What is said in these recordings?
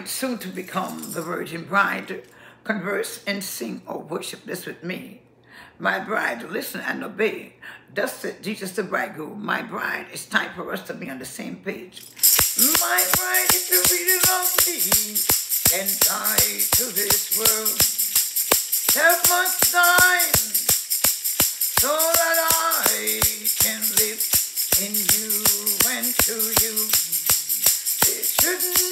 bride, soon to become the virgin bride, converse and sing or worship this with me. My bride, listen and obey. Thus said Jesus the bridegroom, my bride, it's time for us to be on the same page. My bride, if you really love me, then die to this world. Help must die so that I can live in you and to you. It shouldn't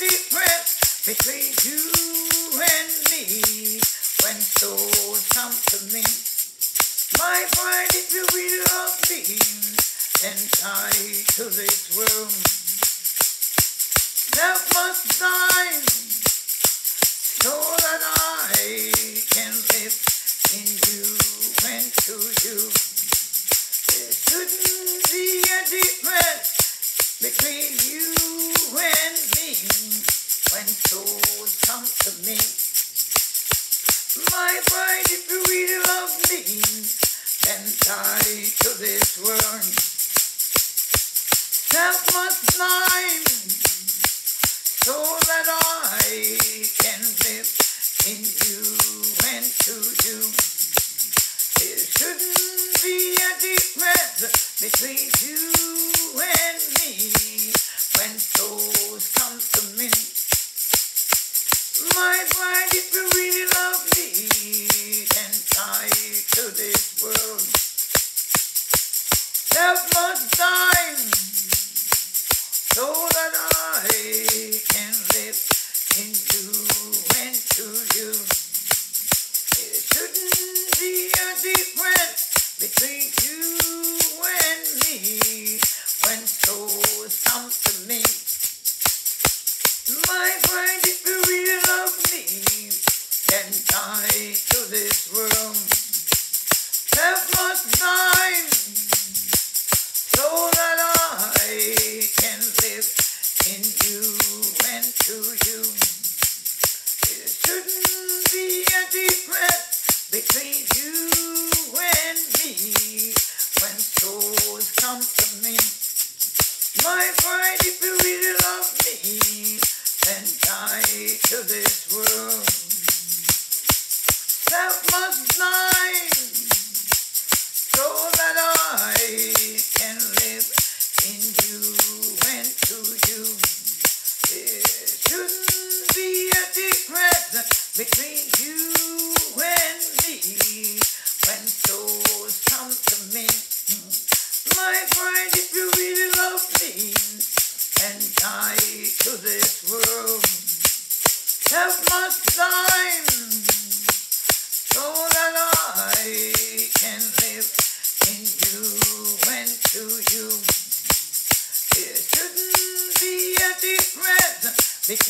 difference between you and me when souls come to me. My bride, if you really love me, then die to this world. Self must die so that I can live in you and to you. There shouldn't be a difference between you and when souls come to me. My bride, if you really love me, then die to this world. Self must die so that I can live in you and to you. There shouldn't be a difference between you and me when souls come My bride, if you really love me, then die to this world. Self must die so that I can live in you and to you. There shouldn't be a difference between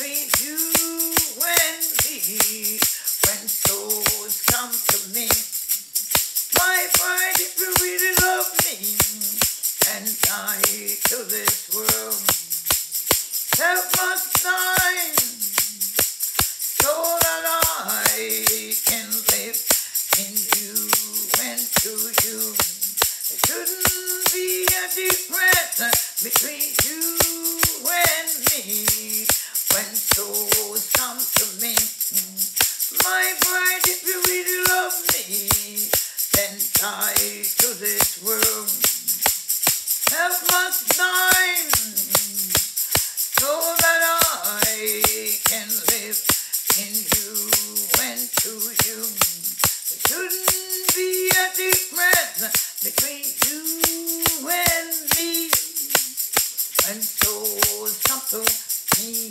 between you and me when souls come to me. My bride, if you just thine, so that I can live in you and to you. There shouldn't be a difference between you and me, and so it's me.